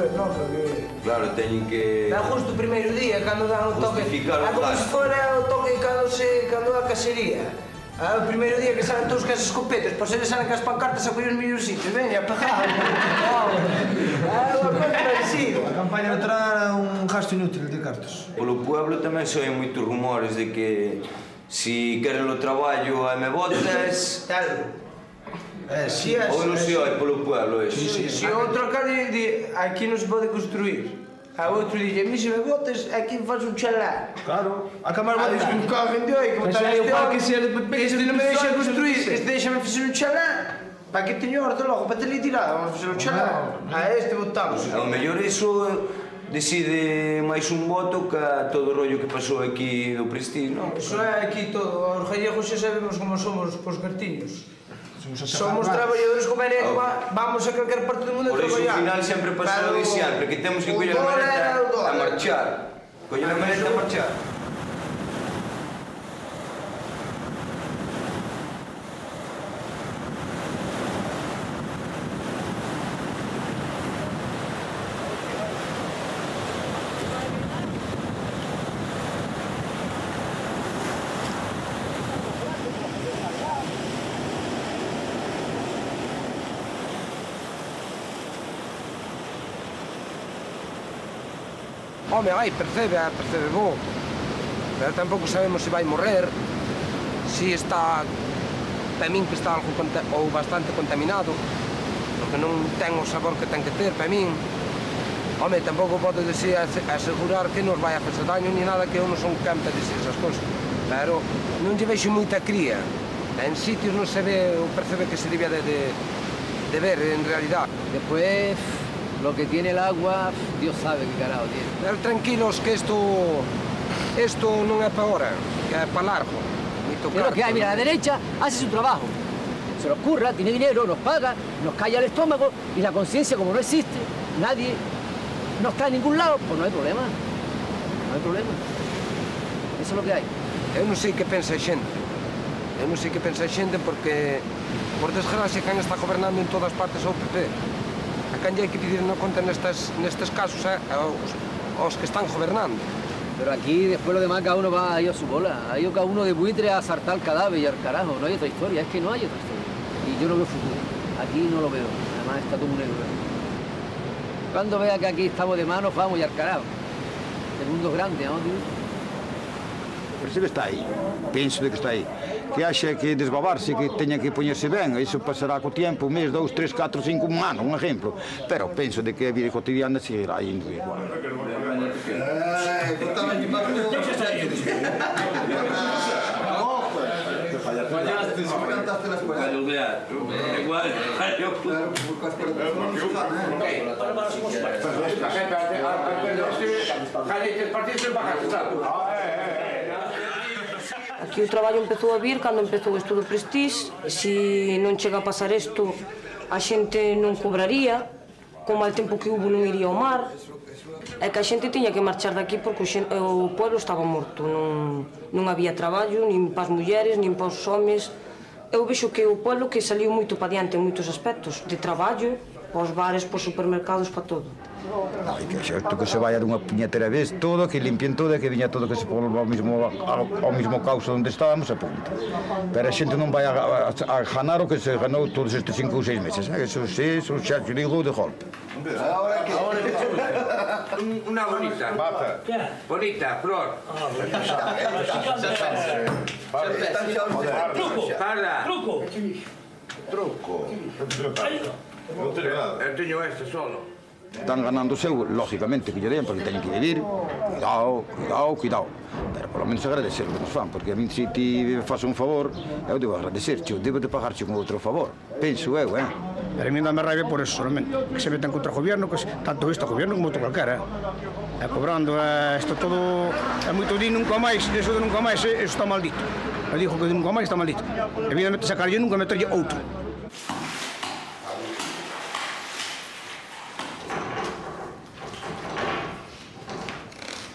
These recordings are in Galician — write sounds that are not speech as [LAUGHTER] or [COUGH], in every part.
non, non, porque... Claro, teñen que... Dá justo o primeiro día, cando dan o toque... Justificar o gasto. como se fora o toque cando, se, cando a casería. Ah, o primeiro día que salen todos cas escopetas, pois eles salen cas pancartas a coñer os mellores sitios, veña, [LAUGHS] pegado. ah, unha contra parecida. A campaña outra un gasto inútil de cartos. Polo pueblo tamén soen moitos rumores de que si queres o traballo e me votas... Tal. Eh, si é, ou non se oi polo pueblo é. Si, si, si outro acá di, aquí non se pode construir. A outro di, a mí se me botes, aquí faz un chalá. Claro. A cámara botes un cogen de oi, como tal este oi. Que se el PP, este non me deixa construir, este deixame facer un chalá. Para que teño horta logo, para tele tirada, vamos facer un chalá. A este votamos. Ao mellor iso decide máis un voto ca todo o rollo que pasou aquí do Prestín, non? Iso é aquí todo, os gallegos xa sabemos como somos pos cartiños somos, somos traballadores como en vamos a calquer parte do mundo a traballar. Por iso, ao final, sempre pasou a de sempre, que temos que coller a maleta a marchar. Coller a maleta a marchar. vai, percebe, a percebe bo. Pero tampouco sabemos se vai morrer, se está para min que está algo ou bastante contaminado, porque non ten o sabor que ten que ter para min. Home, tampouco podo decir, asegurar que nos vai a facer daño ni nada que eu non son quen para dicir esas cousas. Pero non lle veixo moita cría. En sitios non se ve ou percebe que se debía de, de, de ver en realidad. Depois, lo que tiene el agua, Dios sabe qué carajo tiene. Pero tranquilos que isto isto non é para ahora, que é para largo. Es lo que hay, mira, la derecha hace su trabajo. Se lo curra, tiene dinero, nos paga, nos calla el estómago y la conciencia, como no existe, nadie no está en ningún lado, pues no hay problema. No hay problema. Eso es lo que hay. Eu non sei que pensa a xente. Eu non sei que pensa a xente porque, por desgracia, quen está gobernando en todas partes o PP. Lle hai que pedir na conta nestes, nestes casos é aos, aos que están gobernando. Pero aquí, después lo demás, cada uno va a ir a su bola. Ha ido cada uno de buitre a saltar el cadáver y al carajo. No hay otra historia, es que no hay otra historia. Y yo no veo futuro. Aquí no lo veo. Además está todo muy negro. Cuando vea que aquí estamos de manos, vamos y al carajo. El mundo es grande, ¿no, tío? Percebe está aí, penso de que está aí. Que acha que desbabarse, que teña que poñerse ben, iso pasará co tempo, un mes, dous, tres, catro, cinco, un ano, un exemplo. Pero penso de que a vida cotidiana seguirá indo igual. Aquí o traballo empezou a vir cando empezou o estudo Prestige, se non chega a pasar isto, a xente non cobraría, con mal tempo que hubo non iría ao mar, é que a xente tiña que marchar daqui porque o, xen, o pueblo estaba morto, non, non había traballo, nin para as mulleres, nin para os homes. Eu vexo que o pueblo que saliu moito para diante en moitos aspectos, de traballo, para os bares, para os supermercados, para todo. Ai, que xerto que se vai a unha puñetera vez todo, que limpien todo, que viña todo que se polva ao mismo, ao, ao mismo causa onde estábamos, a punto. Pero a xente non vai a, a, a ganar o que se ganou todos estes cinco ou seis meses, eh? Eso sí, eso xa se digo de golpe. Ahora que... Ahora que... Una bonita. Bata. Bonita, flor. Ah, bonita. Parda. Truco. Truco. Truco. Truco. Eu teño, este solo. Están ganando o seu, lógicamente, que lle dean, porque teñen que vivir. Cuidado, cuidado, cuidado. Pero polo menos agradecer o que nos fan, porque a min se ti faz un favor, eu debo agradecerche, eu debo de pagarche con outro favor. Penso eu, eh? Pero a mí dame rabia por eso solamente, que se metan contra o gobierno, que tanto este gobierno como outro calquera. Eh? E cobrando, eh, isto todo, é moito di nunca máis, deso de nunca máis, eh? isto está maldito. Eu digo que nunca máis está maldito. Evidentemente sacarlle nunca meterlle outro.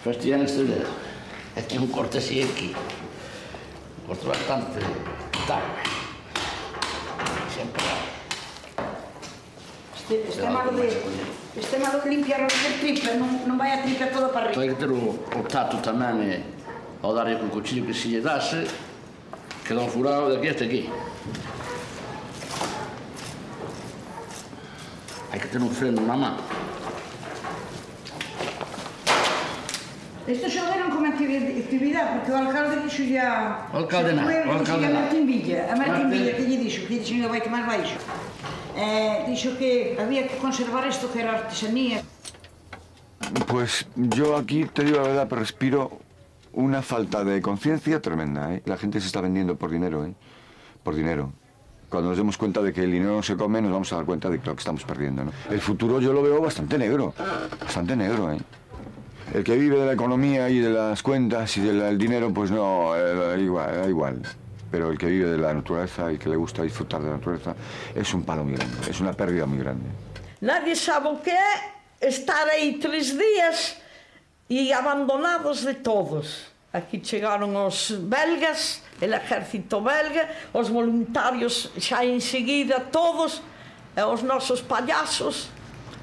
Después tiran este dedo. Aquí un corte así aquí. Un corte bastante tarde. Siempre. Este, este, malo de, este malo de limpiar o de tripa, non, non vai a tripa toda para arriba. Hai que ter eh, o, o tato tamén eh, ao darlle con cuchillo que se lle dase, queda un furado de aquí hasta aquí. Hai que ter un freno na mano. Isto xa deron como activi- actividade, porque o alcalde dixo ya... O alcalde non, o alcalde A non. Martín Villa, a Martín Martín- Villa, que lle dixo, que dixo que vai máis baixo. Eh, dixo que había que conservar isto que era artesanía. Pues yo aquí te digo la verdad, pero respiro una falta de conciencia tremenda. ¿eh? La gente se está vendiendo por dinero, ¿eh? por dinero. Cuando nos demos cuenta de que el dinero no se come, nos vamos a dar cuenta de lo que estamos perdiendo. ¿no? El futuro yo lo veo bastante negro, bastante negro. ¿eh? El que vive de la economía y de las cuentas y del del dinero, pues no, eh, igual, da igual. Pero el que vive de la naturaleza y que le gusta disfrutar de la naturaleza es un palo muy grande, es una pérdida muy grande. Nadie sabe o que estar aí tres días e abandonados de todos. Aquí chegaron os belgas, el ejército belga, os voluntarios xa enseguida, todos, e os nosos payasos,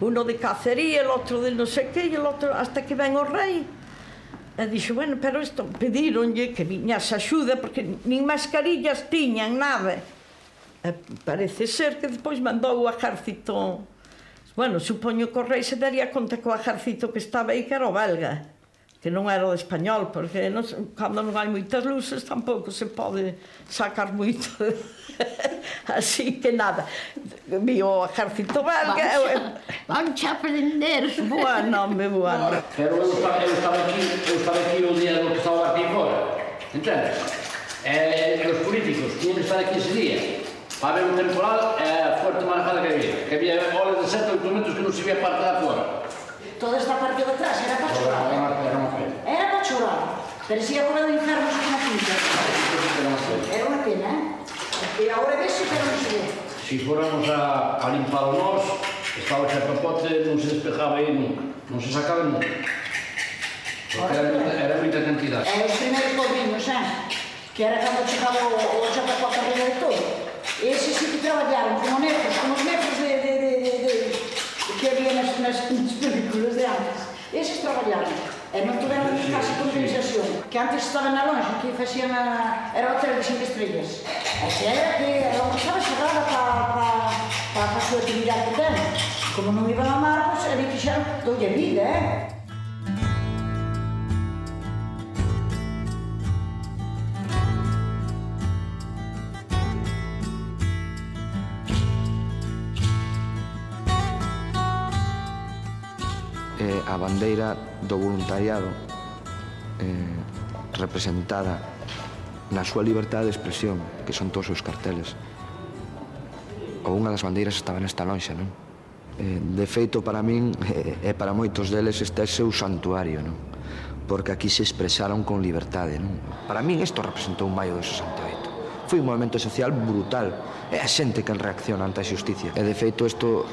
uno de cacería, el outro de non sei que, e el outro hasta que ven o rei. E dixo, bueno, pero isto pedironlle que viñas axuda porque nin mascarillas tiñan nada. E parece ser que despois mandou o ejército Bueno, supoño que o rei se daría conta que o ejército que estaba aí que era o belga que non era o español, porque non, cando non hai moitas luces tampouco se pode sacar moito. [LAUGHS] Así que nada, vi o ejército belga... Van xa aprender. Bueno, me bueno. Pero eu estaba, eu estaba aquí, eu estaba aquí o día do que estaba aquí fora, entendes? Eh, e os políticos tiñen que estar aquí ese día para ver un temporal eh, fuerte manejada que había, que había olas de 7 8 metros que non se vía parte de fora. Toda esta parte de atrás era para chorar chorar. Parecía a cura do inferno sobre unha cinta. Era unha pena, eh? E agora vese, pero non se ve. Si fóramos a, a limpar o nos, estaba xa capote, non se despejaba aí nunca. Non se sacaba nunca. Porque era, era moita cantidad. E os primeiros pobrinos, eh? Que era cando chegaba o, o chapacó a carreira de todo. Ese sí que traballaron como negros, como os negros de, de, de, de, de, que había nas, nas, nas [LAUGHS] películas de antes. Eses traballaron. E non tuvemos ni casi compensación. Que antes estaba na longe, que facían a... Era o hotel de cinco estrellas. E se era que a longe estaba cerrada para pa, pa, pa a súa actividade que ten. Como non iban a mar, pois, pues, ele fixeron, doulle vida, eh? eh, a bandeira do voluntariado eh, representada na súa liberdade de expresión, que son todos os carteles. Ou unha das bandeiras estaba nesta lonxa, non? Eh, de feito, para min, eh, e eh, para moitos deles, este é seu santuario, non? Porque aquí se expresaron con libertade, non? Para min, isto representou un maio de 68. Foi un movimento social brutal. É a xente que reacciona ante a xusticia. E, de feito, isto,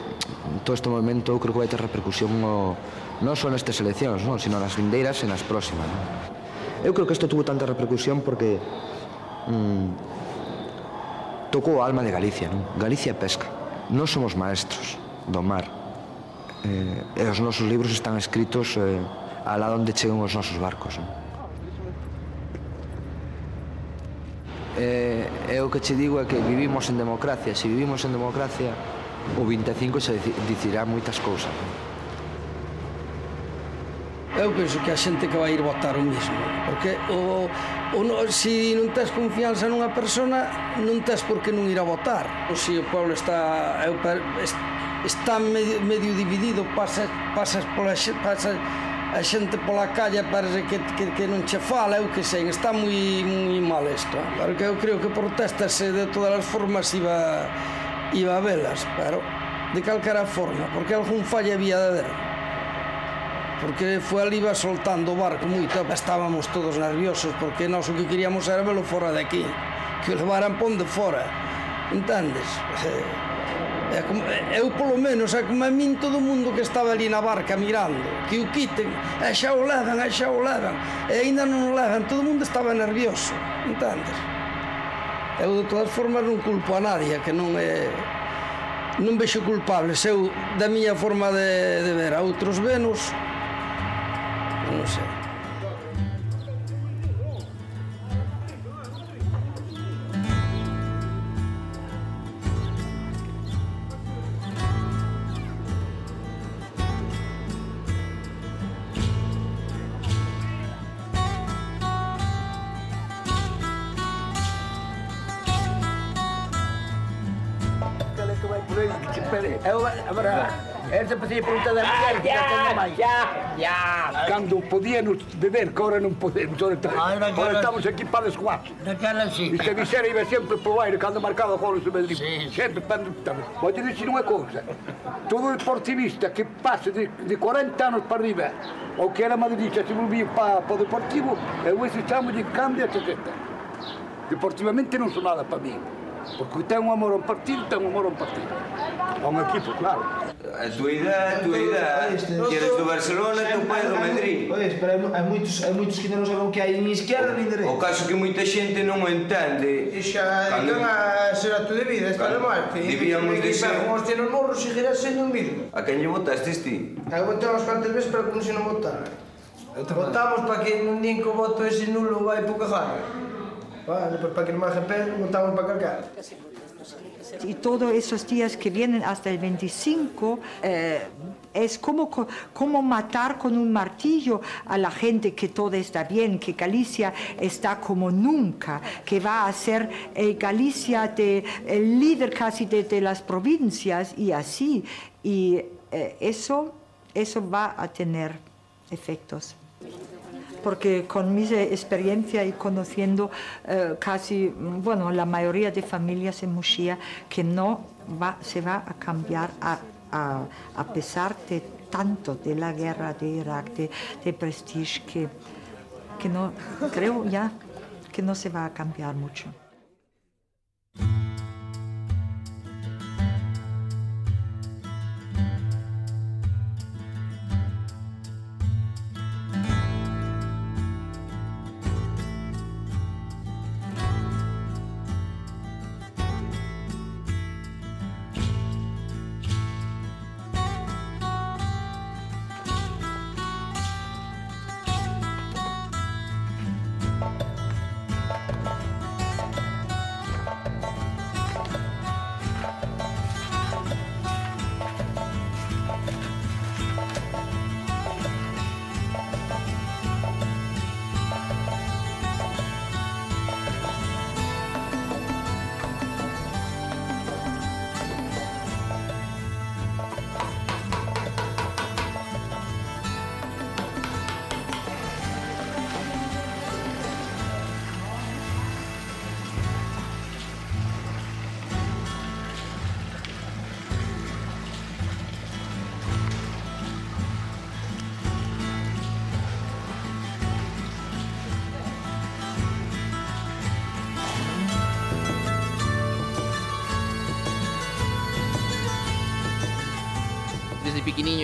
todo este movimento, eu creo que vai ter repercusión no, non só nestas eleccións, non, sino nas vindeiras e nas próximas. Non? Eu creo que isto tuvo tanta repercusión porque mm, tocou a alma de Galicia. Non? Galicia pesca. Non somos maestros do mar. Eh, e os nosos libros están escritos eh, alá onde chegan os nosos barcos. Non? Eh, é o que che digo é que vivimos en democracia. Se vivimos en democracia, o 25 se dicirá moitas cousas. Non? eu penso que a xente que vai ir votar o mismo, porque o, o no, si non tens confianza nunha persona, non tens por que non ir a votar. O si o pobo está eu, está medio, medio dividido, pasas pasas pola pasas a xente pola calle parece que, que, que non che fala, eu que sei, está moi, moi mal isto. Claro que eu creo que protestase de todas as formas iba, iba a velas, pero de calquera forma, porque algún falla había de haber porque foi ali iba soltando o barco moito, estábamos todos nerviosos, porque nós o que queríamos era velo fora de aquí, que o levaran pon de fora, entendes? Eh, é como, eu polo menos, é como a min todo mundo que estaba ali na barca mirando, que o quiten, e xa o levan, e xa o levan, e ainda non o levan, todo mundo estaba nervioso, entendes? Eu de todas formas non culpo a nadie, que non é non vexo culpables eu da miña forma de, de ver a outros venos Ponce. Ahora, ahora, él se puede preguntar de la ya, ya. cambiato. Quando potevano vedere, ora non potevano. Ora ah, stiamo qui per le squadre. Questa misera io sempre provare quando marcavo gol su Medellin. Sempre per tutta. Voglio dirci una cosa. Todo deportivista que pase passa de 40 anos para arriba, o que era malediccia, si para, para un deportivo, eu noi chamo de cambio a società. Deportivamente non son nada para mí. Porque tengo un amor a un partido, tengo un amor a un partido a un equipo, claro. A tua idade, a tua idade, Queres do Barcelona, teu pai do Madrid. Pois, pero hai moitos, hai moitos que non saben que hai nin esquerda nin dereita. O caso que moita xente non o entende. E xa dedican a ser a tua vida, está claro. Marte. Debíamos de ser... Con os nos morros, seguirás sendo o mismo. A quen lle votastes ti? Eu votei unhas cantas veces, pero como se non votara. Votamos para que non din que o voto ese nulo vai pouca jarra. Vale, para que non máis pé, votamos para cargar. Y todos esos días que vienen hasta el 25 eh, es como, co- como matar con un martillo a la gente que todo está bien, que Galicia está como nunca, que va a ser eh, Galicia de, el líder casi de, de las provincias y así. Y eh, eso, eso va a tener efectos porque con mi experiencia y conociendo eh, casi, bueno, la mayoría de familias en Muxía, que no va, se va a cambiar a, a- a pesar de tanto de la guerra de Irak, de, de Prestige, que, que no, creo ya que no se va a cambiar mucho.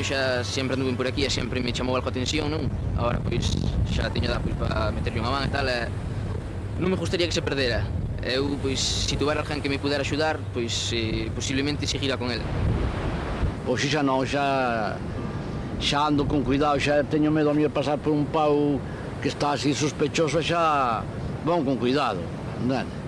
xa sempre anduve por aquí e sempre me chamou algo a atención, non? Agora, pois, xa teño da pois, para meterlle unha man e tal, e non me gustaría que se perdera. Eu, eh, pois, se tuver alguén que me pudera axudar, pois, eh, posiblemente seguira con el. Oxe xa non, xa, xa ando con cuidado, xa teño medo a mí pasar por un pau que está así sospechoso, xa van con cuidado, non?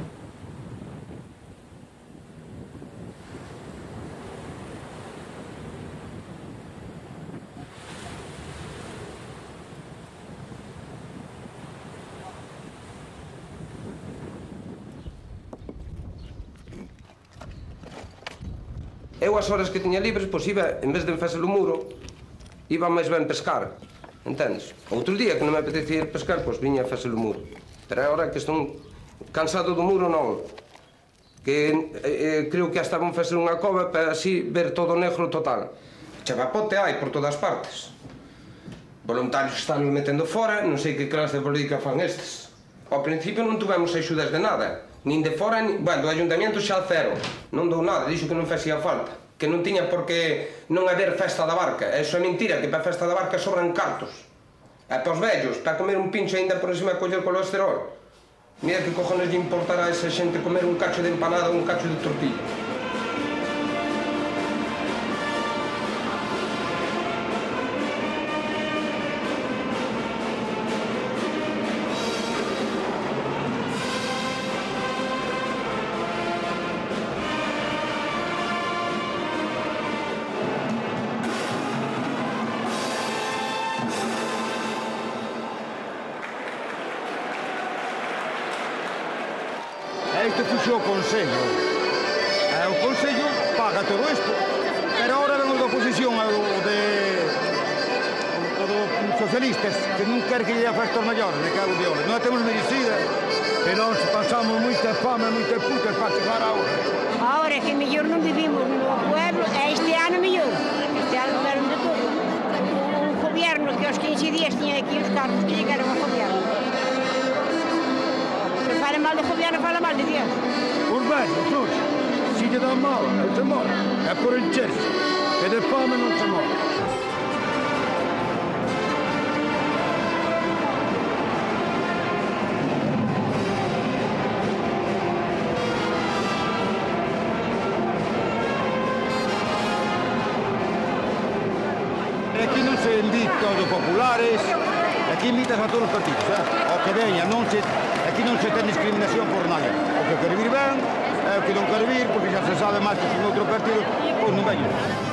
as horas que tiña libres, pois iba, en vez de enfaselo o muro, iba máis ben pescar, entendes? Outro día que non me apetecía ir pescar, pois viña a faselo o muro. Pero agora que estou cansado do muro, non. Que eh, eh creo que hasta vou facer unha cova para así ver todo negro total. Chavapote hai por todas partes. Voluntarios están metendo fora, non sei que clase de política fan estes. Ao principio non tuvemos axudas de nada, nin de fora, nin... Bueno, do ayuntamiento xa cero. Non dou nada, dixo que non facía falta que non tiña por que non haber festa da barca. Eso é mentira, que para a festa da barca sobran cartos. E para os vellos, para comer un pincho ainda por cima coller colesterol. Mira que cojones lle importará a esa xente comer un cacho de empanada ou un cacho de tortilla. niños de 15 años que llegaron a gobierno. Que fale mal de gobierno, fala mal de Dios. Ormai, Gesù, si ti dà male, non si muore, è pure il gesto, ed è fame non si muore. populares invitas a todos os partidos. Eh? O que veña, non se, aquí non se ten discriminación por nada. O que quer vir ben, o que non quer vir, porque xa se sabe máis que son outro partido, pois non veño.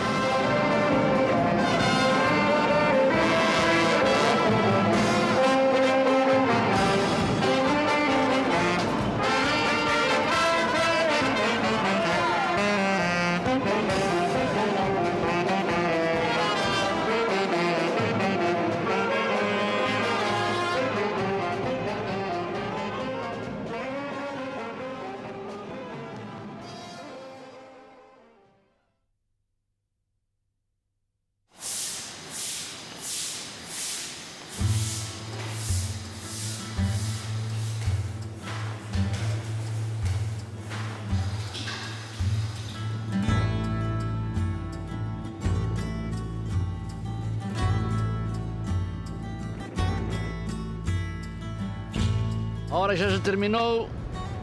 agora xa se terminou.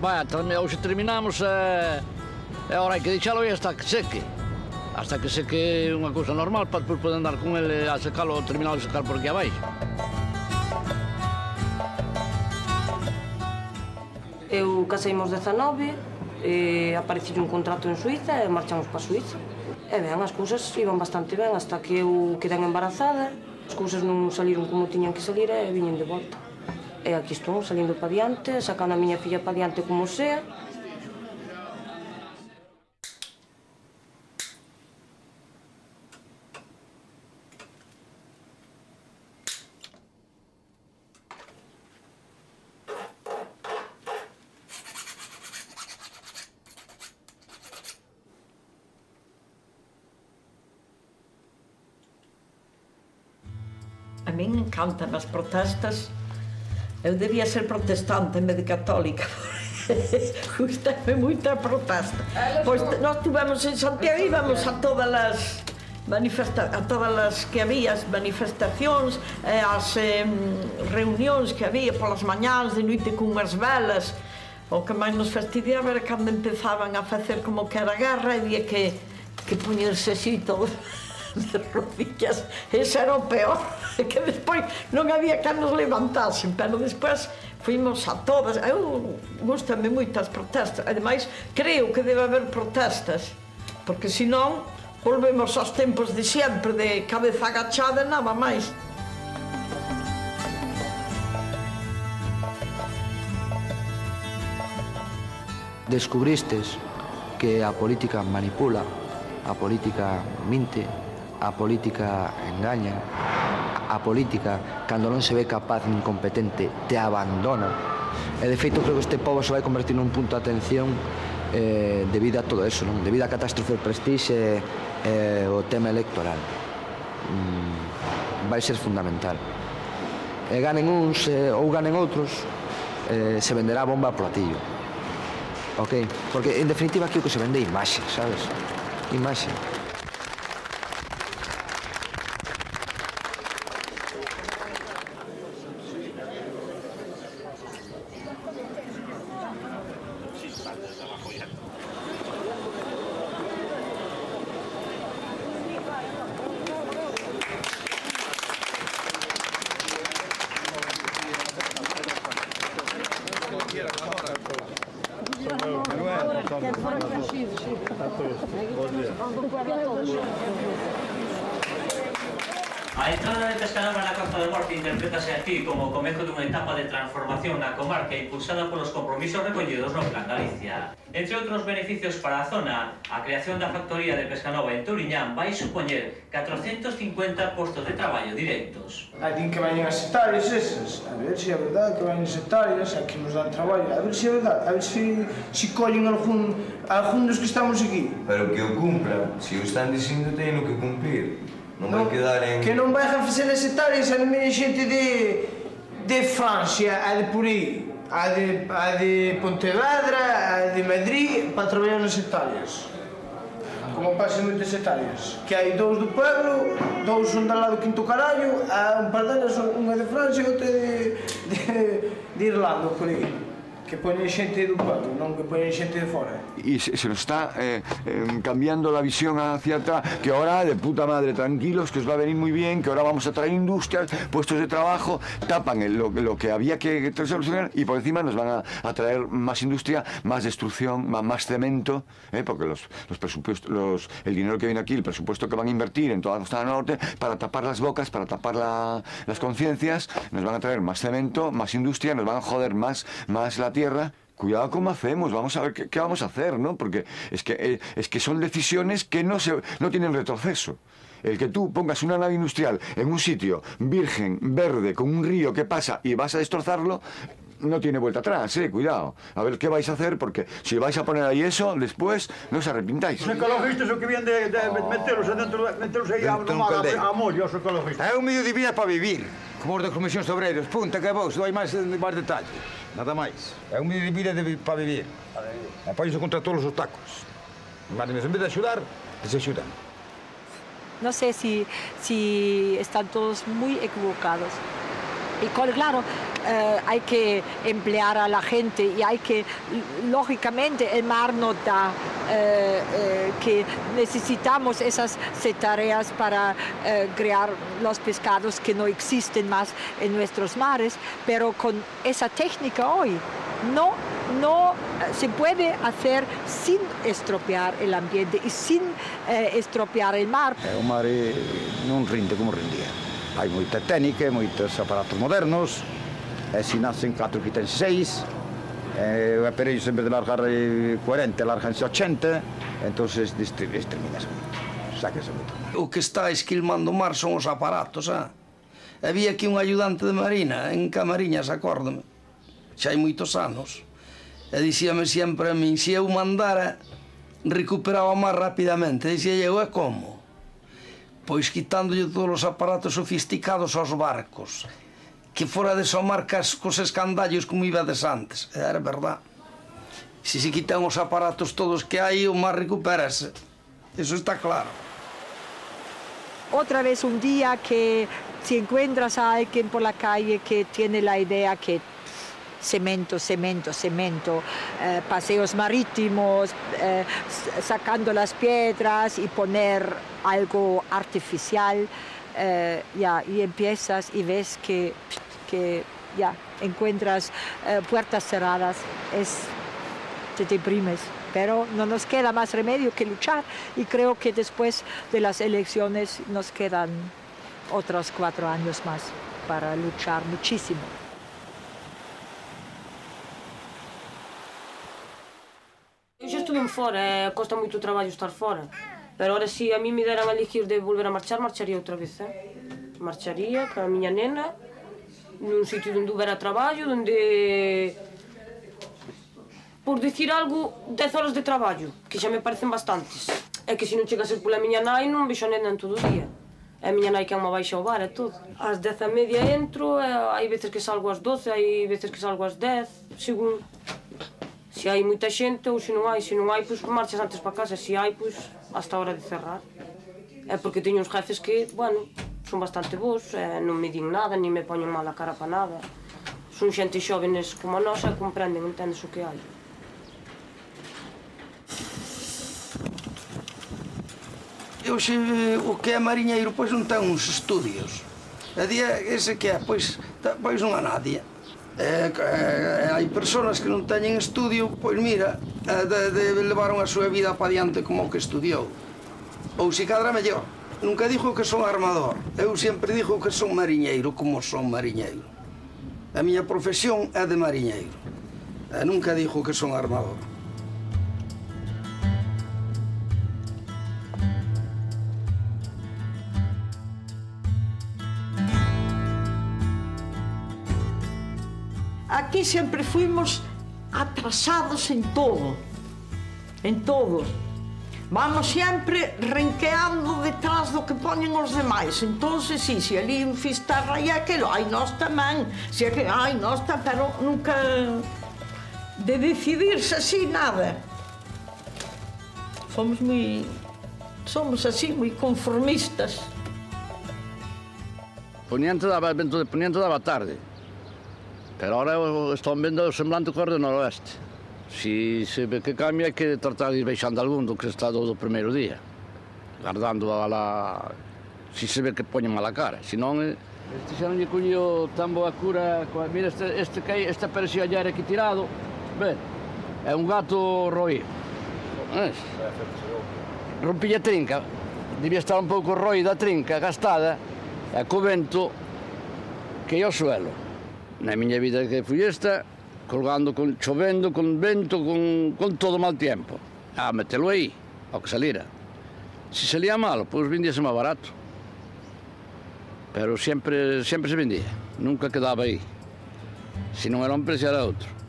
Vai, hoxe terminamos e... Eh, agora hai que deixalo aí hasta que seque. Hasta que seque unha cousa normal para depois poder andar con ele a secalo, terminar de secar por aquí abaixo. Eu caseimos 19, e apareci un contrato en Suiza e marchamos para Suiza. E ben, as cousas iban bastante ben hasta que eu quedan embarazada, as cousas non saliron como tiñan que salir e viñen de volta. E aquí estou, salindo para diante, sacando a miña filla para diante como sea. A min encantan as protestas Eu debía ser protestante en vez de católica. [LAUGHS] Gustame moito a protesta. Ah, pois nós tivemos en Santiago, íbamos a todas as manifesta a todas as que había, as manifestacións, eh, as eh, reunións que había polas mañáns de noite cunhas velas. O que máis nos fastidiaba era cando empezaban a facer como que era guerra e había que, que poñerse así todo. [LAUGHS] de rodillas, ese era o peor, [LAUGHS] que despois non había que nos levantasen, pero despois fuimos a todas, eu gustame moitas protestas, ademais creo que debe haber protestas, porque senón volvemos aos tempos de sempre, de cabeza agachada, nada máis. Descubristes que a política manipula, a política minte, a política engaña, a política, cando non se ve capaz nin competente te abandona. E de feito creo que este povo se vai convertir nun punto de atención eh, debido a todo eso, non? debido a catástrofe do prestixe eh, o tema electoral. Mm, vai ser fundamental. E ganen uns eh, ou ganen outros, eh, se venderá bomba a platillo. Ok? Porque, en definitiva, aquí o que se vende é imaxe, sabes? Imaxe. beneficios para a zona, a creación da factoría de Pescanova en Turiñán vai supoñer 450 postos de traballo directos. Aí din que vayan as hectáreas esas, a ver se si é verdade que vayan as hectáreas, aquí nos dan traballo, a ver se si é verdade, a ver se si, si collen algún, algún dos que estamos aquí. Pero que o cumplan, se o están dicindo teño que cumplir, non, vai quedar en... Que non vai a facer as hectáreas, a mí xente de, de Francia, a de por aí a de, a de Pontevedra, a de Madrid, para traballar nas hectáreas. Como pasa en moitas hectáreas. Que hai dous do pueblo, dous son da lado Quinto Carallo, a un par delas son unha de Francia e outra de, de, de Irlanda, por aí. Que poñen xente do pueblo, non que poñen xente de fora. y se, se nos está eh, eh, cambiando la visión hacia atrás, que ahora de puta madre, tranquilos, que os va a venir muy bien, que ahora vamos a traer industrias, puestos de trabajo, tapan el- lo, lo que había que solucionar y por encima nos van a, a traer más industria, más destrucción, más, más cemento, ¿eh? porque los, los presupuestos, los, el dinero que viene aquí, el presupuesto que van a invertir en toda la costa norte, para tapar las bocas, para tapar la- las conciencias, nos van a traer más cemento, más industria, nos van a joder más, más la tierra. Cuidado cómo hacemos, vamos a ver qué, qué vamos a hacer, ¿no? Porque es que, eh, es que son decisiones que no, se, no tienen retroceso. El que tú pongas una nave industrial en un sitio virgen, verde, con un río que pasa y vas a destrozarlo, no tiene vuelta atrás, eh, cuidado. A ver qué vais a hacer, porque si vais a poner ahí eso, después no os arrepintáis. Os ecologistas o que vían de, de metelos adentro, metelos aí a, Dentro no mar, a, a mollo, os ecologistas. É un medio de vida para vivir, como os de comisións obreiros. Punta que vos, doi máis, máis detalle nada mais. É uma bebida para beber. Para beber. Apoio contra todos os obstáculos. Mas en vez de ayudar, les ayudan. No sé si, si están todos muy equivocados. Y claro, eh, hay que emplear a la gente y hay que, lógicamente, el mar nos da eh, eh, que necesitamos esas tareas para crear los pescados que no existen más en nuestros mares, pero con esa técnica hoy no, no se puede hacer sin estropear el ambiente y sin estropear el mar. É o mare non rinde como rendía. Hai moita técnica, moitos aparatos modernos, e se nacen 4 que ten 6, e o aparello sempre de largar eh, 40, larganse 80, entón exterminas moito, Sáquese moito. O que está esquilmando o mar son os aparatos, ah? Había aquí un ayudante de marina, en Camariñas, acórdame, xa hai moitos anos, e dicíame sempre a min, se eu mandara, recuperaba máis rapidamente, dicía eu, é como? pois quitándolle todos os aparatos sofisticados aos barcos que fora de somar cas, cos escandallos como ibades antes. Era verdad se se quitan os aparatos todos que hai o mar recuperase eso está claro. Otra vez un día que si encuentras a alguien por la calle que tiene la idea que cemento, cemento, cemento, eh, paseos marítimos, eh, sacando las piedras y poner algo artificial, eh, ya, y empiezas y ves que, que ya encuentras puertas cerradas, es, te deprimes. Pero no nos queda más remedio que luchar y creo que después de las elecciones nos quedan otros cuatro años más para luchar muchísimo. muito bem fora, é, costa moito traballo estar fora. Pero ahora se si a mí me deran a elegir de volver a marchar, marcharía outra vez, eh? Marcharía ca a miña nena, nun sitio onde houbera traballo, onde... Por dicir algo, 10 horas de traballo, que xa me parecen bastantes. É que se non chega a ser pola miña nai, non vexo a nena en todo o día. É a miña nai que é unha baixa ao bar, é todo. Ás 10 e media entro, e hai veces que salgo ás 12, hai veces que salgo ás 10, según Se hai moita xente ou se non hai, se non hai, pois marchas antes para casa, se hai, pois hasta a hora de cerrar. É porque teño uns jefes que, bueno, son bastante bons, e non me din nada, ni me poñen mala cara para nada. Son xente xóvenes como a nosa e comprenden, entendes o que hai. Eu xe, o que é mariñeiro pois non ten uns estudios. A día ah, ese que é, pois, pois non há nadie. Eh, eh, hai persoas que non teñen estudio, pois mira, eh, de, de levaron a súa vida pa diante como que estudiou. Ou se cadra mellor. Nunca dixo que son armador. Eu sempre dixo que son mariñeiro, como son mariñeiro. A miña profesión é de mariñeiro. E nunca dixo que son armador. aquí sempre fuimos atrasados en todo, en todo. Vamos sempre renqueando detrás do que poñen os demais. Entonces, sí, se ali un fistarra e aquilo, ai, nós tamén, se que, ai, nós tamén, pero nunca de decidirse así nada. Fomos moi, somos así moi conformistas. Poniente daba, dentro de Poniente daba tarde. Pero ora están vendo semblante cor do noroeste. Si se ve que cambia hai que tratar de ir baixando algún do que está do, do primeiro día. Guardando a la... Si se ve que poñen a la cara, si non... Eh, este xa non lle cuño tan boa cura... Coa... Mira, este, este, que, este apareceu ayer aquí tirado. Ben, é un gato roído. Eh? Rompilla trinca. Debía estar un pouco roída a trinca, gastada. E co vento que ao suelo. Na miña vida que fui esta, colgando, con, chovendo, con vento, con, con todo mal tiempo. A metelo aí, ao que salira. Se salía mal, pois vendíase máis barato. Pero sempre, sempre se vendía, nunca quedaba aí. Se non era un precio, era outro.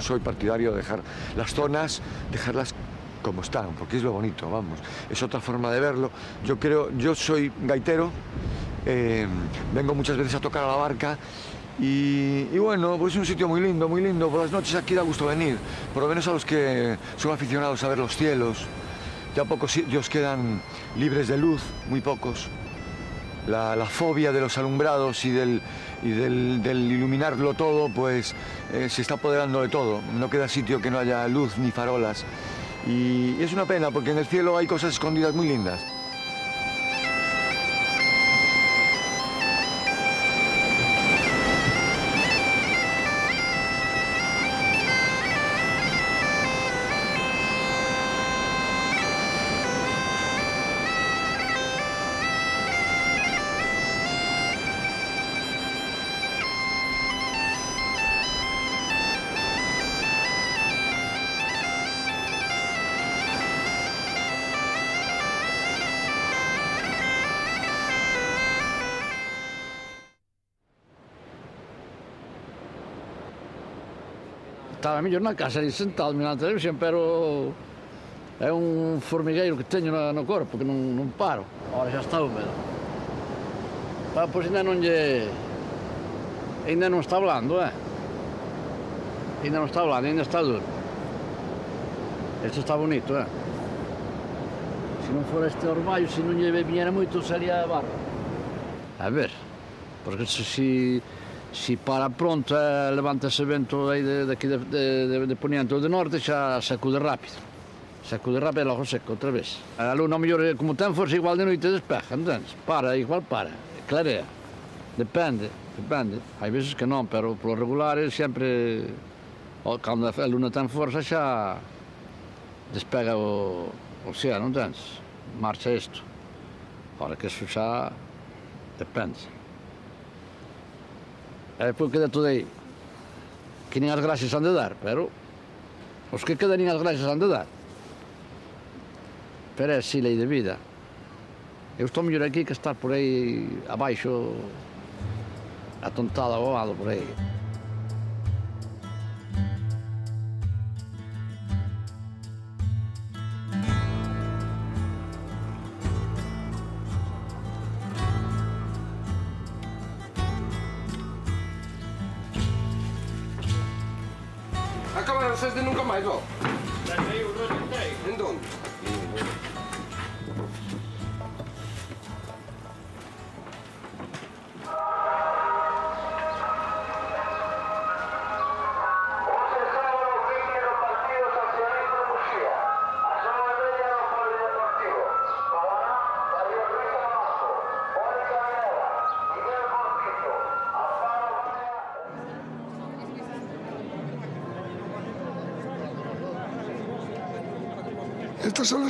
Soy partidario de dejar las zonas, dejarlas como están, porque es lo bonito, vamos. Es otra forma de verlo. Yo creo, yo soy gaitero, eh, vengo muchas veces a tocar a la barca y, bueno, pues es un sitio muy lindo, muy lindo. Por las noches aquí da gusto venir, por lo menos a los que son aficionados a ver los cielos. Ya pocos sitios quedan libres de luz, muy pocos. La fobia de los alumbrados y del, y del, iluminarlo todo, pues eh, se está apoderando de todo. No queda sitio que no haya luz ni farolas. Y es una pena porque en el cielo hay cosas escondidas muy lindas. a mellor na casa ali sentado mirando a televisión, pero é un formigueiro que teño na, no corpo, que non, non paro. Ora, xa está húmedo. Pá, pois ainda non lle... Ainda non está blando, eh? Ainda non está blando, ainda está duro. Isto está bonito, eh? Se non fora este orballo, se non lle viñera moito, sería barro. A ver, porque se... se Si para pronta levántase vento aí de, de, de, de, de poniente ou de norte xa sacude rápido. Sacude rápido logo seco outra vez. A luna non mellor como ten forza igual de noite despeja, entendes? Para, igual para, clarea. Depende, depende. Hai veces que non, pero polo regular é sempre cando a luna ten forza xa despega o, o sea, non tens? Marcha isto. Ora que eso xa depende. E depois queda todo aí. Que nin as graxas han de dar, pero... Os que quedan nin as graxas han de dar. Pero é así lei de vida. Eu estou mellor aquí que estar por aí abaixo atontado ou algo por aí.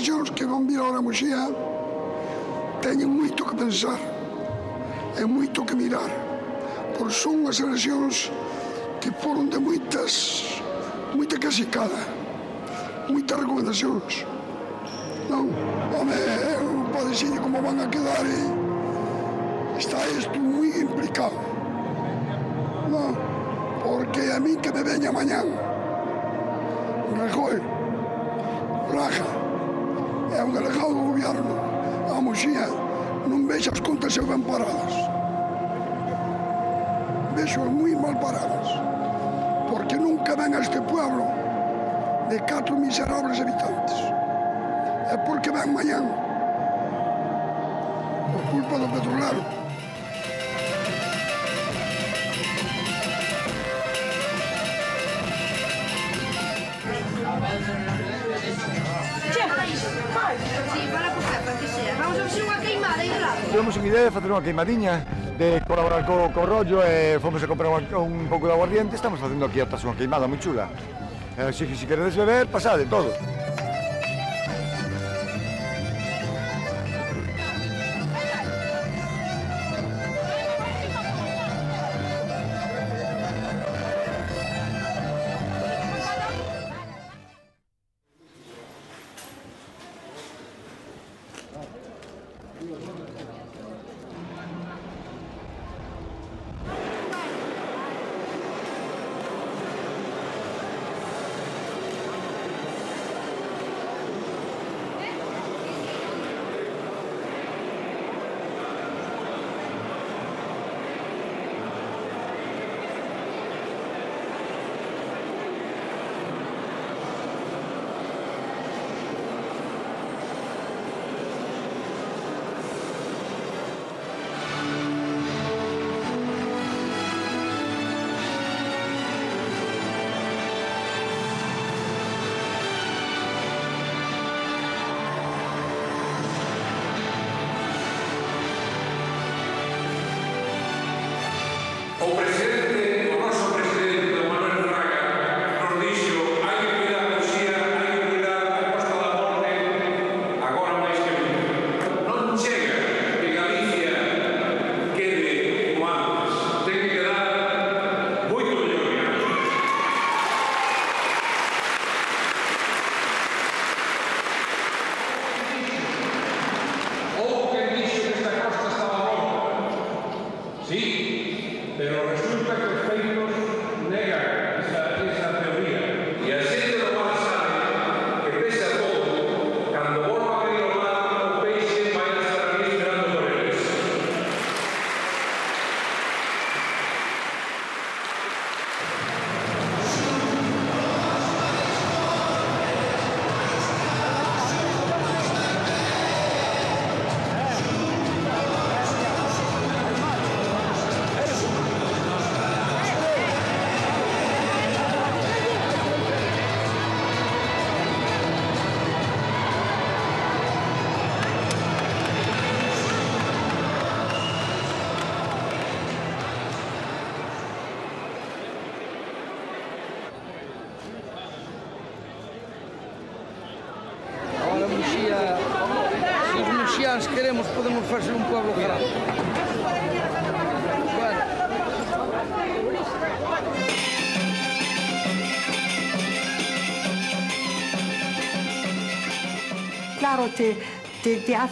Estas eleccións que van vir ahora a Moxía teñen moito que pensar e moito que mirar por son as eleccións que foron de moitas moita casicada moitas recomendacións non, home, eu pode ser como van a quedar eh? está isto moi implicado non, porque a mí que me veña mañán Rajoy Raja haguem d'alejar del gobierno. A Moixia, només els comptes se van parados. Besos muy mal paradas, Porque nunca ven a este pueblo de cuatro miserables habitantes. Es porque van mañana. Por culpa del petrolero. tivemos unha idea de facer unha queimadiña de colaborar co, co rollo e fomos a comprar un, un pouco de aguardiente estamos facendo aquí atrás unha queimada moi chula. Así que se queredes beber, pasade todo.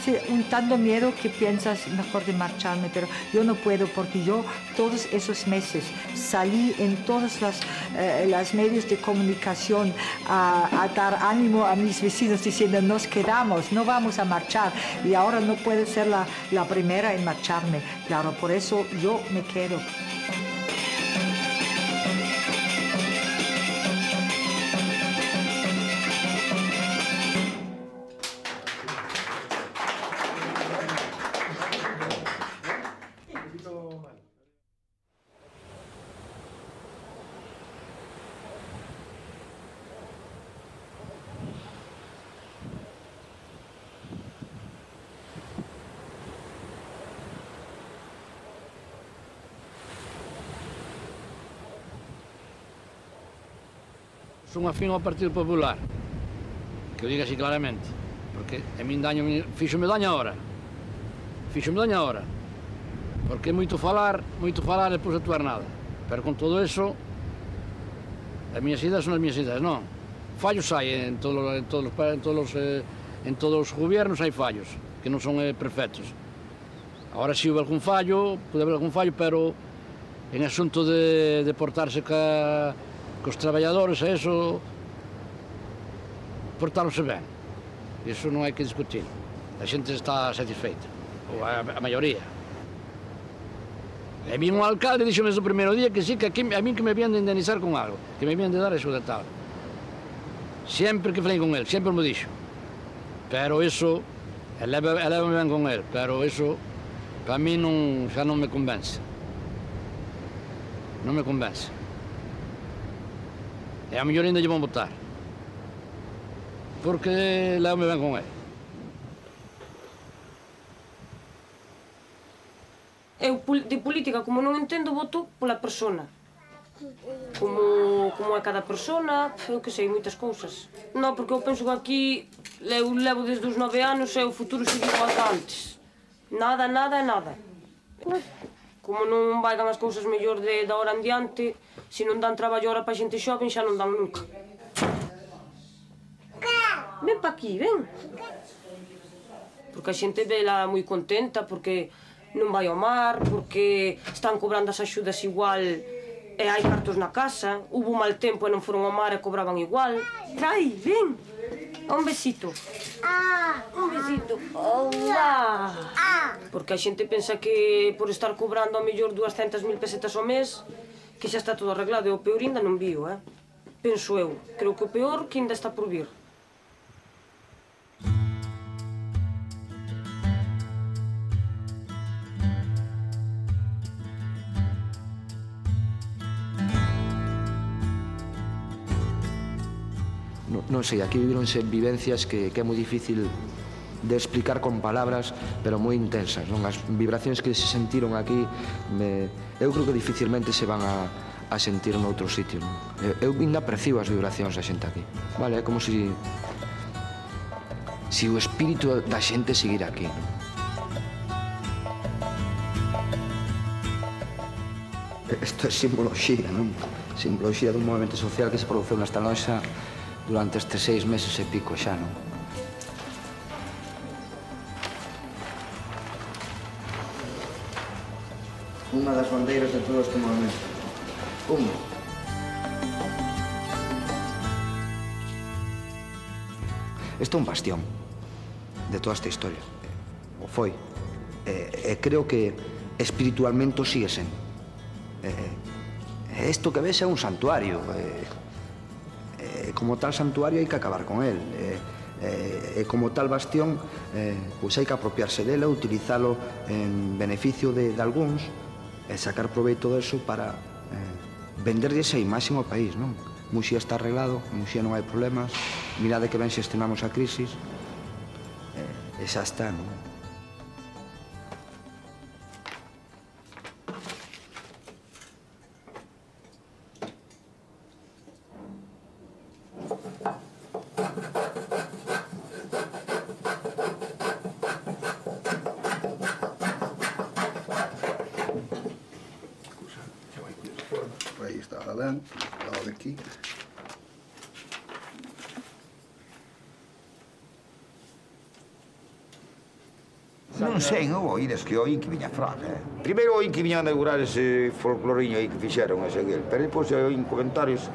Hace un tanto miedo que piensas mejor de marcharme, pero yo no puedo porque yo todos esos meses salí en todos los eh, las medios de comunicación a, a dar ánimo a mis vecinos diciendo nos quedamos, no vamos a marchar y ahora no puedo ser la, la primera en marcharme. Claro, por eso yo me quedo. son afín ao Partido Popular. Que o diga así claramente. Porque a min daño, fíxome daño ahora. Fíxome daño ahora. Porque moito falar, moito falar e depois actuar nada. Pero con todo eso, as miñas ideas son as miñas ideas, non. Fallos hai en todos, en todos, en todos, eh, en todos os gobiernos hai fallos, que non son eh, perfectos. Ahora si houve algún fallo, pode haber algún fallo, pero en asunto de, de portarse ca, que os trabalhadores isso portaram-se bem. Isso não é que discutir. A gente está satisfeita, a, a maioria. a mesmo o alcalde disse-me no primeiro dia que sim, que aqui, a mim que me haviam de indenizar com algo, que me haviam de dar isso de tal. Sempre que falei com ele, sempre me disse. Pero isso, eleva-me bem com ele, pero isso, para mim, não, já não me convence. Não me convence. E a mellor ainda lle vão votar. Porque leo me ben con ele. Eu de política, como non entendo, voto pola persona. Como, como é cada persona, eu que sei, moitas cousas. Non, porque eu penso que aquí eu levo desde os nove anos e o futuro se igual antes. Nada, nada e nada. Pois, como non baidan as cousas mellor de, da hora en diante, se non dan traballo ahora pa xente xoven, xa non dan nunca. Ven pa aquí, ven. Porque a xente vela moi contenta, porque non vai ao mar, porque están cobrando as axudas igual e hai cartos na casa, hubo mal tempo e non foron ao mar e cobraban igual. Trai, ven. Un besito. Ah, un besito. Ola. Ah. Porque a xente pensa que por estar cobrando a mellor 200.000 pesetas ao mes, que xa está todo arreglado e o peor ainda non viu, eh? Penso eu. Creo que o peor que ainda está por vir. non sei, aquí vivironse vivencias que, que é moi difícil de explicar con palabras, pero moi intensas, non? As vibracións que se sentiron aquí, me, eu creo que dificilmente se van a, a sentir noutro sitio, non? Eu, eu ainda percibo as vibracións da xente aquí, vale? É como se... Si, se si o espírito da xente seguir aquí, non? Isto é simboloxía, non? Simboloxía dun movimento social que se produceu nesta loxa durante estes seis meses e pico xa, non? Unha das bandeiras de todo este movimento. Unha. Este é un bastión de toda esta historia. O foi. E, e creo que espiritualmente o sigue sendo. E, isto que ves é un santuario. E, como tal santuario hai que acabar con el. Eh, eh, e como tal bastión eh, pois hai que apropiarse dela, utilizalo en beneficio de, de algúns e sacar proveito deso para eh, venderlle esa imaxe ao país, non? Muxía está arreglado, Muxía non hai problemas, mirade que ben xestionamos a crisis, eh, e xa está, non? que o Inqui viña fraca, eh? Primeiro o Inqui viña a inaugurar ese folcloriño aí que fixeron ese Seguel, pero depois hai comentarios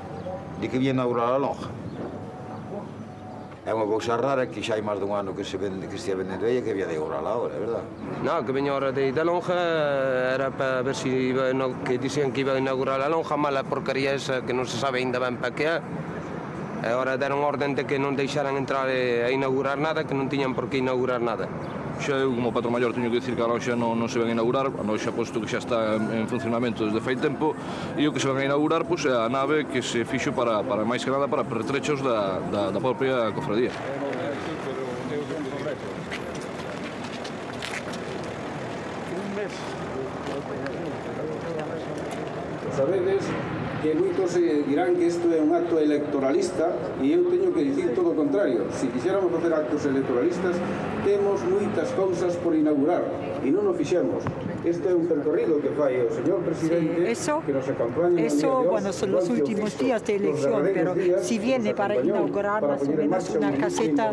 de que viña a inaugurar a lonja. É unha cousa rara que xa hai máis dun ano que se vende, que estía vendendo ella que había de ora a hora, é verdade? Non, que veña hora de, da lonja era para ver se si iba, no, que dicían que iba a inaugurar a lonja, mala porcaría esa que non se sabe ainda ben para que é. E agora deron orden de que non deixaran entrar a inaugurar nada, que non tiñan por que inaugurar nada. Xa eu como patrón maior teño que dicir que a loxa non, non se ven a inaugurar, a loxa posto que xa está en, en funcionamento desde fai tempo e o que se ven a inaugurar pois, é a nave que se fixo para, para máis que nada para pertrechos da, da, da propia cofradía. Sabedes que moitos eh, dirán que isto é un acto electoralista e eu teño que dicir todo o contrario. Se quixéramos facer actos electoralistas, temos moitas cousas por inaugurar e non o fixemos. Este é un percorrido que fai o señor presidente Sí, eso- que nos acompaña Eso, de hoxe, bueno, son los últimos días de elección, pero si viene para inaugurar para más o menos una un caseta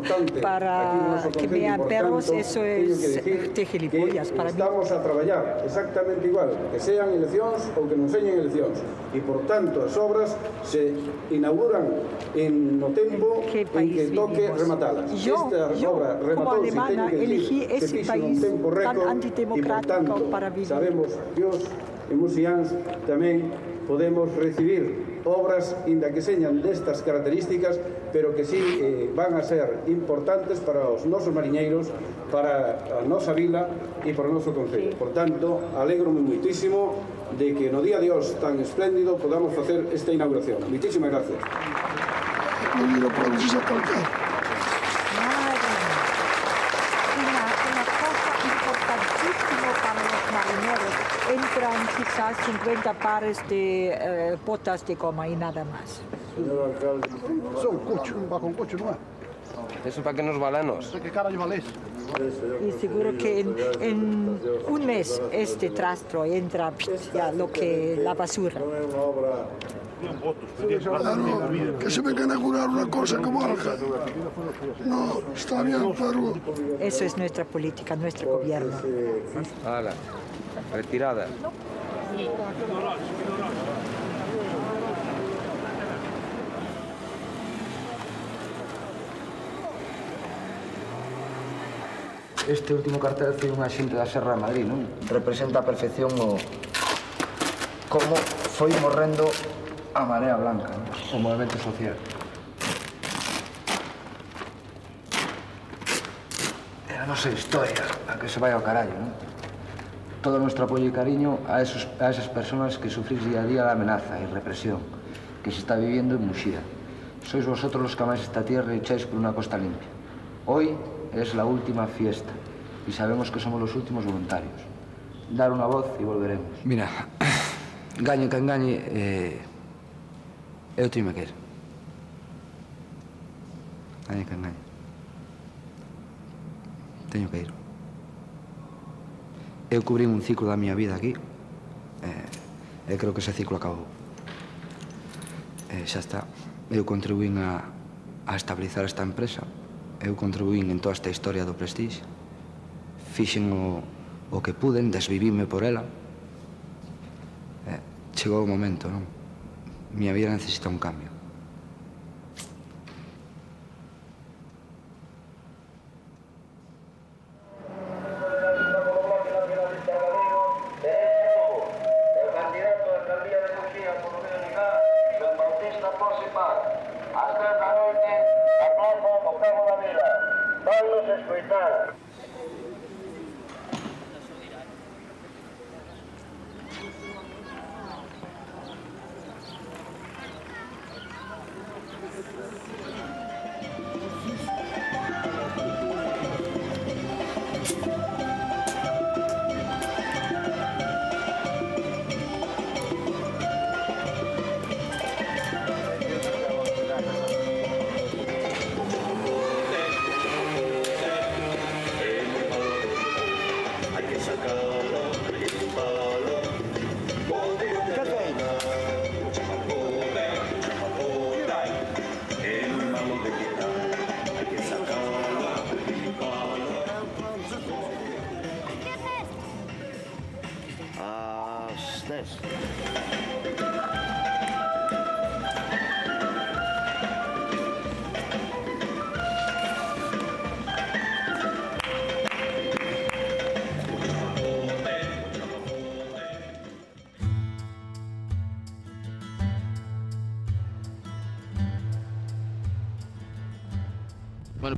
para que vean perros, eso es que decir de gilipollas para mí. estamos a traballar exactamente igual, que sean eleccións ou que non señen eleccións. E, por tanto, as obras se inauguran en no tempo en que toque vivimos? rematalas. Yo- Esta yo, obra como rematouse, alemana, que elegí ese fixo país tempo tan antidemocrático por tanto, para vivir. sabemos que os emusiáns tamén podemos recibir obras, inda que señan destas características, pero que sí eh, van a ser importantes para os nosos mariñeiros, para a nosa vila e para o noso Concello. Por tanto, alegrome muitísimo de que no día de hoxe tan espléndido podamos facer esta inauguración. Muitísimas gracias. Oído, quizás 50 pares de eh, botas de goma y nada más. Señor alcalde. Son cocho, va con cocho, non é? Eso para que nos valanos. Que carallo valés? Y seguro que en, en un mes este trastro entra ya lo que la basura. Claro, que se venga a inaugurar una cosa que valga. No, está bien, pero Eso es nuestra política, nuestro gobierno. Hala, retirada. Este último cartel foi unha xente da Serra de Madrid, non? Representa a perfección o... como foi morrendo a marea blanca. Non? O movimento social. É a nosa historia, a que se vai ao carallo, non? Todo o noso apoio e cariño a, esas personas que sufrís día a día da amenaza e represión que se está viviendo en Muxía. Sois vosotros los que amáis esta tierra y echáis por una costa limpia. Hoy es la última fiesta y sabemos que somos los últimos voluntarios. Dar una voz y volveremos. Mira, gañe que engañe, eh, eu que ir. Gañe que engañe. Teño que ir. eu cubrí un ciclo da miña vida aquí. Eh, e creo que ese ciclo acabou. Eh, xa está. Eu contribuín a, a estabilizar esta empresa. Eu contribuín en toda esta historia do Prestige. Fixen o, o que puden, desvivime por ela. Eh, chegou o momento, non? Miña vida necesita un cambio.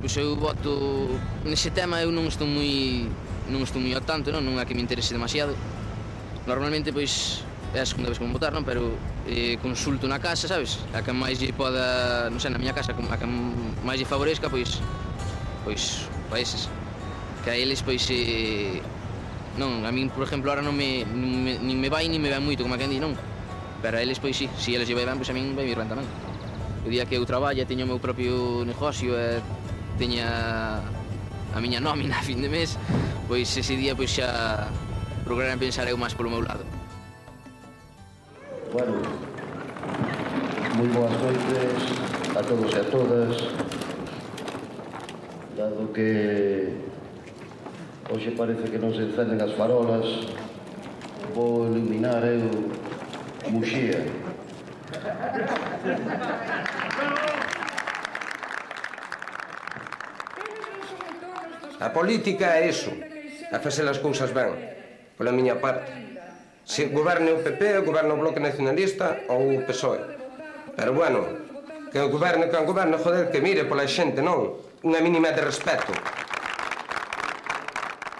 pois eu voto nese tema eu non estou moi non estou moi ao tanto, non, non é que me interese demasiado. Normalmente pois é a segunda vez que vou votar, non, pero eh, consulto na casa, sabes? A que máis lle poda, non sei, na miña casa, a que máis lle favorezca, pois pois países que a eles pois eh, non, a min, por exemplo, ahora non me, non me nin me vai nin me vai moito, como a quen di, non. Pero a eles pois si, si eles lle vai ben, pois a min vai vir ben tamén. O día que eu traballo, teño o meu propio negocio, eh, teña a miña nómina a fin de mes, pois ese día pois xa procurarán pensar eu máis polo meu lado. Bueno, moi boas noites a todos e a todas. Dado que hoxe parece que non se encenden as farolas, vou iluminar eu Muxía. A política é iso, a facer as cousas ben, pola miña parte. Se goberne o PP, o goberne o Bloque Nacionalista ou o PSOE. Pero bueno, que o goberne, que o goberne, joder, que mire pola xente, non? Unha mínima de respeto.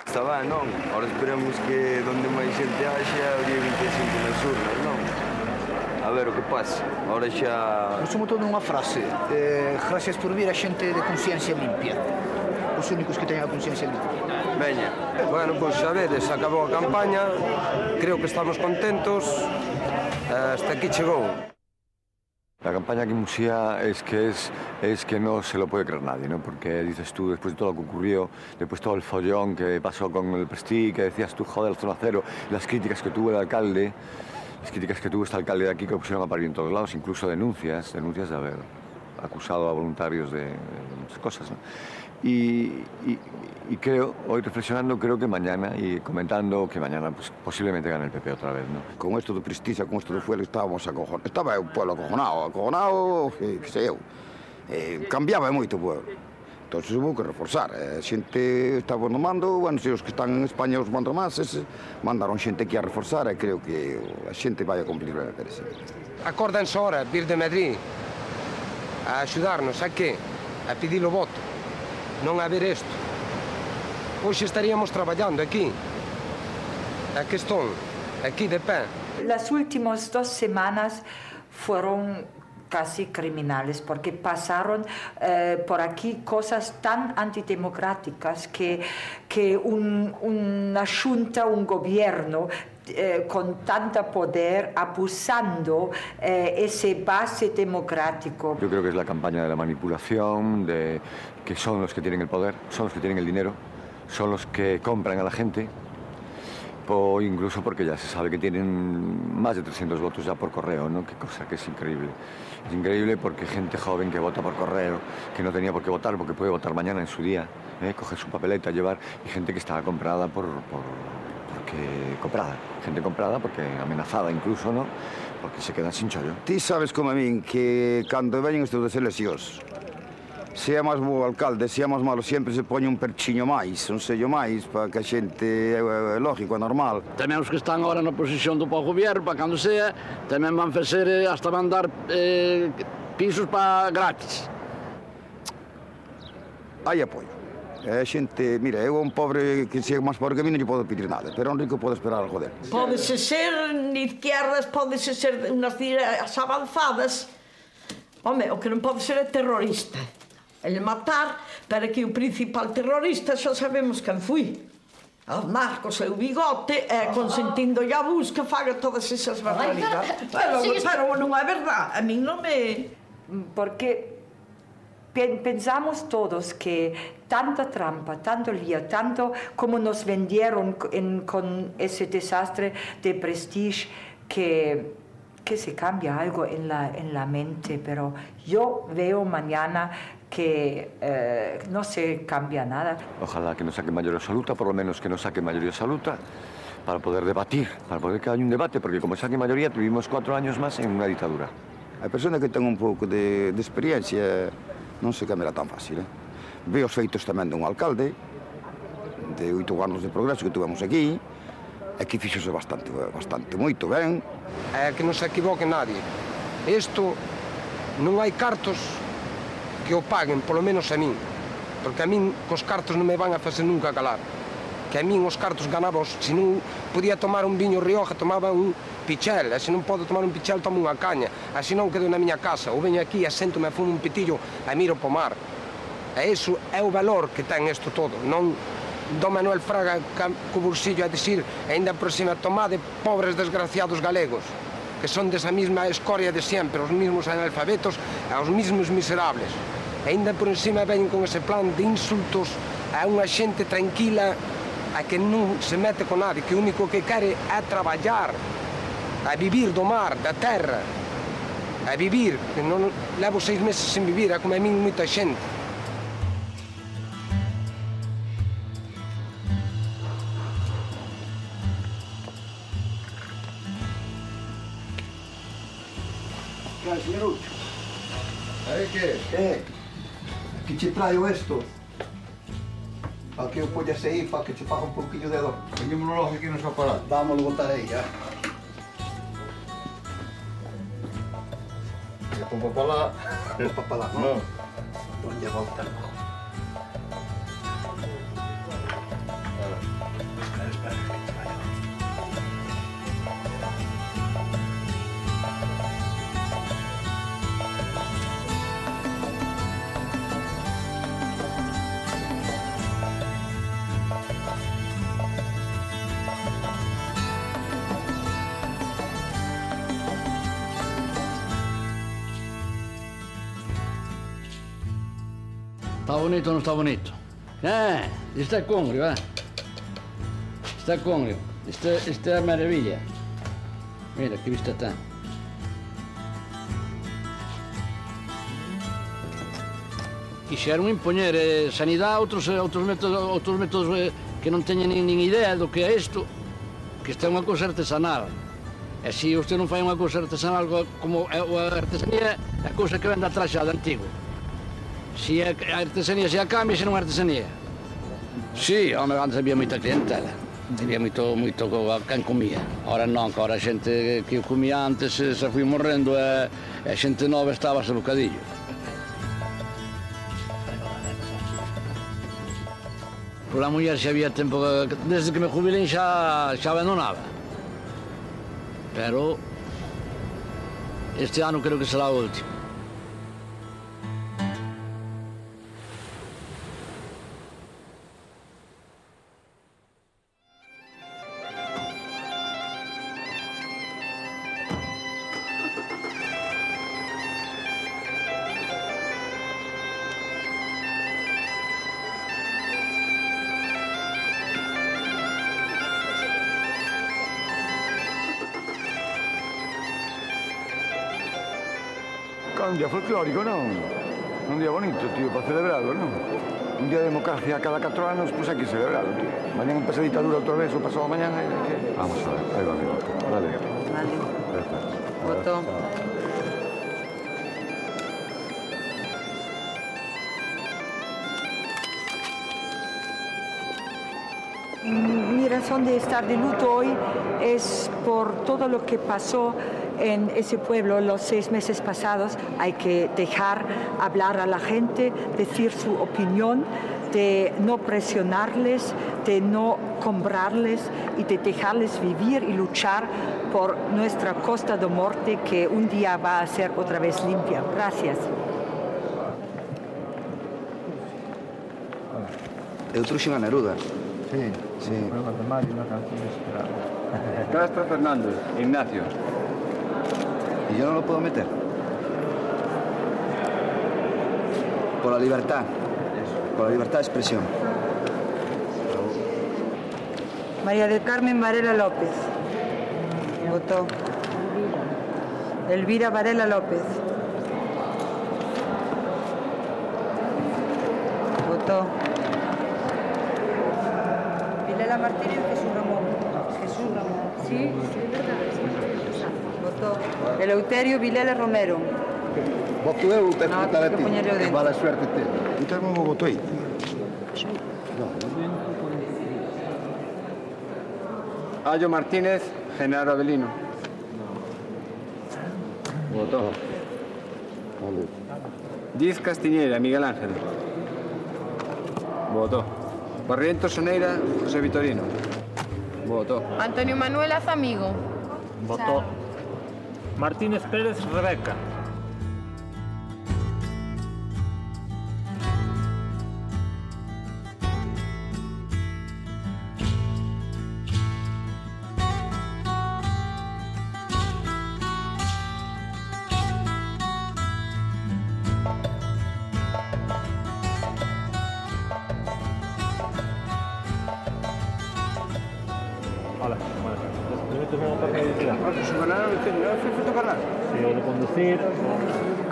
Está ben, non? Ahora esperemos que donde máis xente haxa o día 25 nas urnas, non? A ver o que pasa. Ahora xa... Resumo todo nunha frase. Eh, gracias por vir a xente de conciencia limpia. Os únicos que teñen a conciencia limpia. Veña. Bueno, pois xa vedes, acabou a campaña, creo que estamos contentos, eh, hasta aquí chegou. La campaña aquí en Musía es que es, es que no se lo puede creer nadie, ¿no? Porque dices tú, después de todo lo que ocurrió, después todo el follón que pasó con el Prestige, que decías tú, joder, el zona cero, las críticas que tuvo el alcalde, las críticas que tuvo este alcalde de aquí que lo pusieron a parir en todos lados, incluso denuncias, denuncias de haber acusado a voluntarios de, de muchas cosas, ¿no? Y, y, y, creo, hoy reflexionando, creo que mañana, y comentando que mañana pues, posiblemente gane el PP otra vez, ¿no? Con esto de Prestiza, con esto de Fuel, estábamos acojonados. Estaba o pueblo acojonado, acojonado, que sei eu. Eh, cambiaba moito o pueblo. Entón, hubo que reforzar. Eh, xente estaba no mando, bueno, se os que están en España os mandan máis, ese, mandaron xente que a reforzar e creo que a xente vai a cumplir a pereza. Acordanse ahora vir de Madrid a axudarnos, a que? A pedir o voto. Non a ver isto. Hoxe estaríamos traballando aquí. Aquí estón, aquí de pé. Las últimas dos semanas fueron casi criminales porque pasaron eh, por aquí cosas tan antidemocráticas que, que un- una junta, un gobierno eh, con tanta poder abusando eh, ese base democrático. Yo creo que es la campaña de la manipulación, de que son los que tienen el poder, son los que tienen el dinero, son los que compran a la gente, o incluso porque ya se sabe que tienen más de 300 votos ya por correo, ¿no? Qué cosa que es increíble. Es increíble porque gente joven que vota por correo, que no tenía por qué votar, porque puede votar mañana en su día, ¿eh? coge su papeleta, llevar, y gente que estaba comprada por- que comprada. Gente comprada porque amenazada incluso, ¿no? Porque se quedan sin chollo. Ti sabes como a min que cando veñen estes é máis bo alcalde, seamos malo, sempre se poñe un perchiño máis, un sello máis, para que a xente é, é lógico, é normal. Tamén os que están agora na posición do para o goberno, para cando sea, tamén van facer, eh, hasta van dar eh, pisos para gratis. Hai apoio. Eh, é xente, mira, eu un pobre que se é máis pobre que mí non lle podo pedir nada, pero a un rico pode esperar algo dele. Pódese ser izquierdas, pódese ser unhas días avanzadas. Home, o que non pode ser é terrorista. El matar para que o principal terrorista só sabemos quen fui. Aznar ah, co seu bigote e consentindo a busca faga todas esas barbaridades. Pero, pero non é verdade, a mí non me... Mm, porque pensamos todos que tanta trampa, tanto lío, tanto como nos vendieron en- con ese desastre de prestige, que, que se cambia algo en la, en la mente, pero yo veo mañana que eh, no se cambia nada. Ojalá que nos saque mayoría absoluta, por lo menos que nos saque mayoría absoluta, para poder debatir, para poder que haya un debate, porque como saque mayoría tuvimos cuatro años más en una dictadura. A persona que ten un pouco de, de experiencia non se cambiará tan fácil, eh? ve os feitos tamén dun alcalde, de oito anos de progreso que tuvemos aquí, e que fixose bastante, bastante moito ben. É que non se equivoque nadie. Isto non hai cartos que o paguen, polo menos a min. Porque a min cos cartos non me van a facer nunca calar. Que a min os cartos ganabos, se non podía tomar un viño Rioja, tomaba un pichel, e se non podo tomar un pichel, tomo unha caña, e se non quedo na miña casa, ou veño aquí e sento-me a fumo un pitillo e miro po mar. E iso é o valor que ten isto todo, non do Manuel Fraga co bolsillo a dicir ainda por cima tomade pobres desgraciados galegos que son desa mesma escoria de sempre, os mesmos analfabetos e os mesmos miserables. E ainda por encima veñen con ese plan de insultos a unha xente tranquila a que non se mete con nadie, que o único que quere é traballar, a vivir do mar, da terra, a vivir, que non levo seis meses sen vivir, é como a min moita xente. Lucho. ¿Sabe qué? Eh, aquí te traigo esto. Para que eu pueda seguir, para que te pague un poquillo de dolor. dor. Peguémonos aquí en nuestro aparato. Vamos a botar ahí, ya. Ya para lá. Para lá, não? Não. Onde é voltar? bonito ou non está bonito? Eh, isto é congrio, eh? Isto é congrio. Isto, isto é a maravilla. Mira, que vista ten. Quixeron impoñer eh, sanidade outros, eh, outros métodos, outros métodos eh, que non teñen nin, nin idea do que é isto, que isto é unha cousa artesanal. E se usted non fai unha cousa artesanal como a artesanía, é a cousa que vende atrás xa de antigo. Si é artesanía, se é a cambia, se non é artesanía. Sí, home, antes había moita clientela. Eh, había moito, moito quen eh, comía. Ahora non, que ahora a xente que comía antes eh, se foi morrendo e a xente nova estaba a bocadillo. Pola muller xa había tempo que, desde que me jubilei xa, xa abandonaba. Pero este ano creo que será o último. Folclórico, non? Un día bonito, tío, para celebrarlo, non? Un día de democracia cada 4 anos, pois pues hai que celebrarlo, tío. Mañan empeza a ditadura outra vez, o pasado mañana, e que... Vamos a ver, aí va, amigo. Vale. Vale. Perfecto. Voto. Mi razón de estar de luto hoy es por todo lo que pasó en ese pueblo los seis meses pasados. Hay que dejar hablar a la gente, decir su opinión, de no presionarles, de no comprarles y de dejarles vivir y luchar por nuestra costa de muerte que un día va a ser otra vez limpia. Gracias. Eu trouxe a Neruda. Sí, Sí. Castro Fernández, Ignacio. Yo no lo puedo meter. Por la libertad. Por la libertad de expresión. María del Carmen Varela López. Votó. Elvira Varela López. Votó. Vilela Martínez Jesús Ramón. Jesús Ramón. Sí, sí, es verdad. Votó. Eleuterio Vilela Romero. Voto eu, te No, putar a tens que ti. Que dentro. mala suerte te. Entón non o voto aí. Ayo Martínez, General Avelino. Votó. Diz Castiñeira, Miguel Ángel. Votó. Barrientos Soneira, José Vitorino. Votó. Antonio Manuel Azamigo. Votó. Martínez Pérez Rebeca. Foto canal. Si o de conducir... O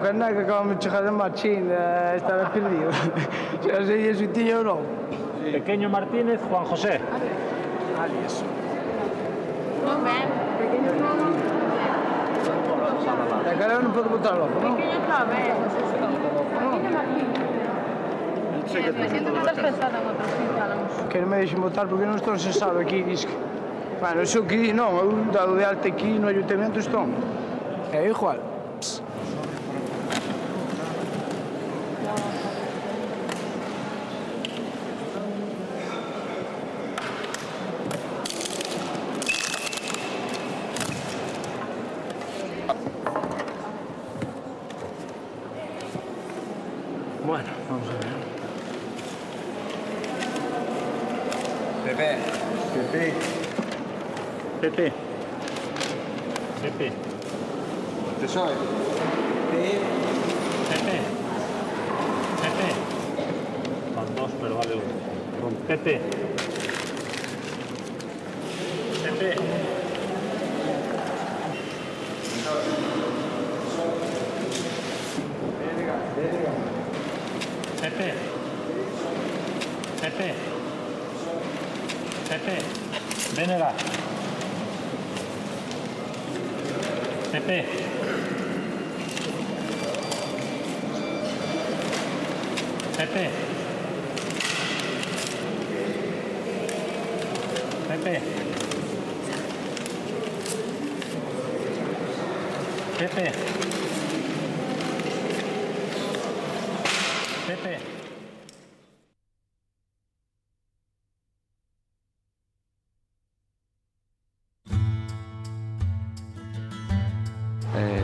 canal que acabamos de chegar de Machín, eh, estaba perdido. Xa sei se tiña ou non. Pequeño Martínez, Juan José. Alias. Non ben. Pequeño non. E cara non podo botar logo, non? Pequeño ben. Pequeño Martín. Eh, me siento que estás pensando en outros ciudadanos. Que non me deixen botar porque non estou censado aquí, diz que... Bueno, iso que non, eu dado de alta aquí no Ayuntamiento estou. É igual. Pss.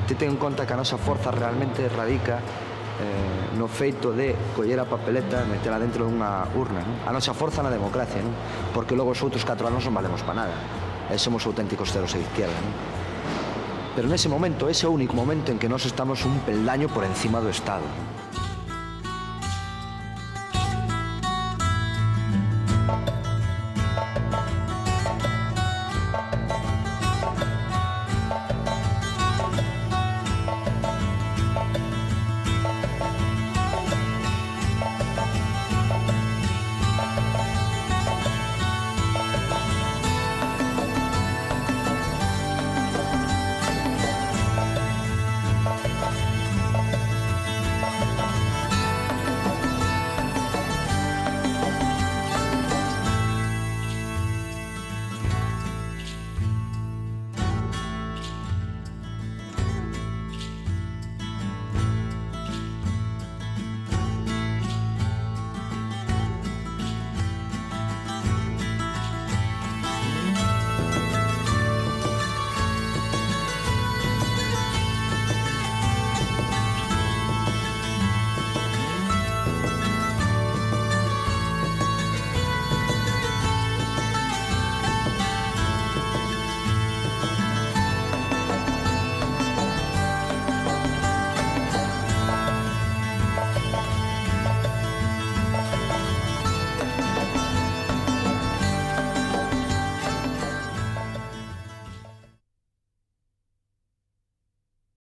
te ten en conta que a nosa forza realmente radica eh, no feito de coller a papeleta e metela dentro dunha urna. Non? A nosa forza na democracia, non? porque logo os outros 4 anos non valemos para nada. E somos auténticos ceros a izquierda. Non? Pero nese momento, ese é o único momento en que nós estamos un peldaño por encima do Estado. Non?